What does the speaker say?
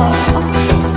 Oh.